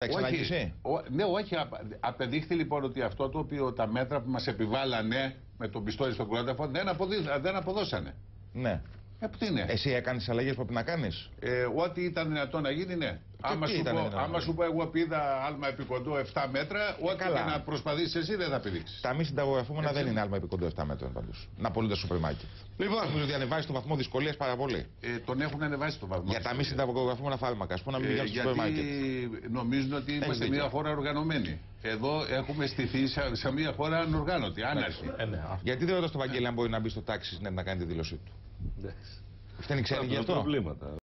Θα εξαναγγίσει. ο- ναι, όχι. απ- Απεδείχθη λοιπόν ότι αυτό το οποίο τα μέτρα που μας επιβάλλανε με τον πιστόλι στον κρόταφο δεν, αποδί- δεν αποδώσανε. Ναι. Ε, τι είναι; Εσύ έκανες τι αλλαγές που πρέπει να κάνεις. Ε, ό,τι ήταν δυνατό να γίνει, ναι. Άμα, τι σου ήταν πω, δυνατό να άμα σου πω εγώ πήδα άλμα επί κοντό 7 μέτρα, ό,τι καλά. και να προσπαθήσει εσύ δεν θα πηδήξεις. Τα μη συνταγογραφούμενα Έτσι. δεν είναι άλμα επί κοντό 7 μέτρων πάντως. Να πωλούνται στο σούπερ μάρκετ. Λοιπόν, Νομίζω ότι ανεβάζει το βαθμό δυσκολίας πάρα πολύ. ε, τον έχουν ανεβάσει το βαθμό. Για τα μη της συνταγογραφούμενα φάρμακα, ας πούμε, να μην Ε, πηγαίνουν στο σούπερ γιατί μάρκετ. νομίζουν ότι είμαστε δίκιο. μια χώρα οργανωμένη. Εδώ έχουμε στηθεί σε, σε μια χώρα ανοργάνωτη, άναρχη. Ε, ναι, αυτό. Γιατί δεν ρωτάς τον Βαγγέλη αν μπορεί να μπει στο τάξη να κάνει τη δήλωσή του. Εντάξει. Φταίνει ξέρει γι' Υπάρχουν αυτό; προβλήματα.